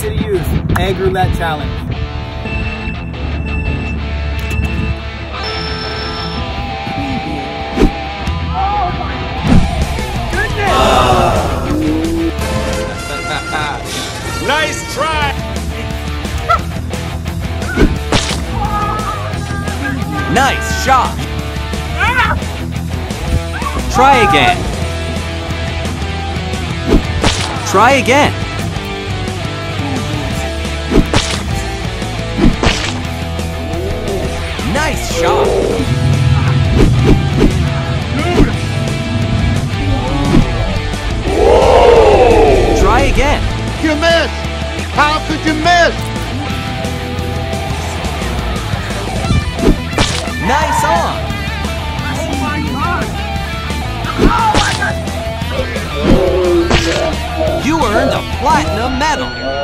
City Youth Egg Roulette Challenge. Nice try! Nice shot! Ah! Try again. Try again. Nice shot! Try again. You missed! How could you miss? Nice on. You earned a platinum medal.